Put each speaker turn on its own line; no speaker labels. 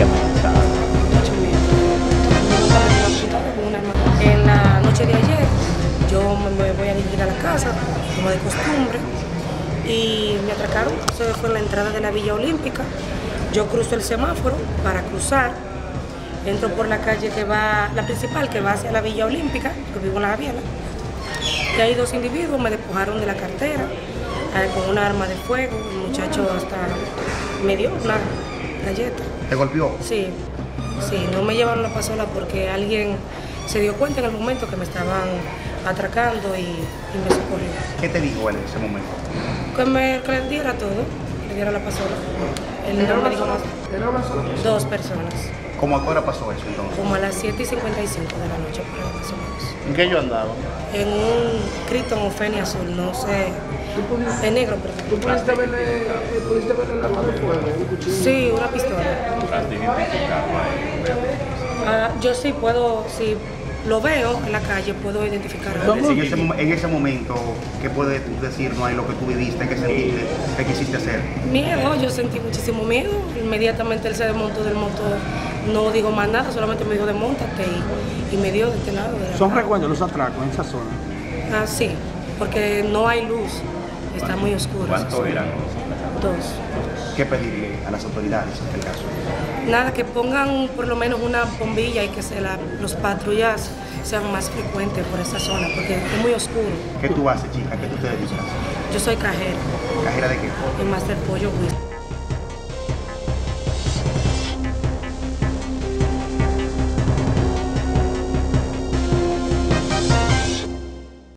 Un. En la noche de ayer, yo me voy a dirigir a la casa, como de costumbre, y me atracaron. Eso fue en la entrada de la Villa Olímpica. Yo cruzo el semáforo para cruzar. Entro por la calle que va, la principal, que va hacia la Villa Olímpica, que vivo en la Javiera. Y hay dos individuos, me despojaron de la cartera eh, con una arma de fuego. El muchacho hasta me dio una galleta.
¿Te golpeó?
Sí, sí, no me llevaron la pasola porque alguien se dio cuenta en el momento que me estaban atracando y, y me socorrió.
¿Qué te dijo él en ese momento?
Que me que le diera todo, le diera la pasola. Él no me dijo más. Dos personas,
¿Cómo a qué hora pasó eso entonces?
como a las 7 y 55 de la noche, por ahí, más o menos.
¿En qué yo andaba?
En un Criton o Fenia azul, no sé, de negro,
¿Tú
pero
pudiste verle, eh, pudiste verle el arma de fuego, un cuchillo?
sí, una pistola. Ah, yo sí puedo, si lo veo en la calle, puedo identificarlo.
En ese, en ese momento, ¿qué puedes tú decirnos ahí lo que tú viviste, qué sentiste, qué quisiste hacer?
Miedo, yo sentí muchísimo miedo. Inmediatamente él se desmontó del moto, no dijo más nada, solamente me dijo desmontate y, y me dio de este lado. de la
Son recuerdos los atracos en esa zona.
Ah, sí, porque no hay luz, está muy oscuro.
¿Cuántos eran?
Dos.
¿Qué pedirle a las autoridades en este caso?
Nada, que pongan por lo menos una bombilla y que se la, los patrullas sean más frecuentes por esa zona, porque es muy oscuro.
¿Qué tú haces, chica? ¿Qué tú te dedicas?
Yo soy cajero
¿Cajera de qué?
en Master Pollo Whisky.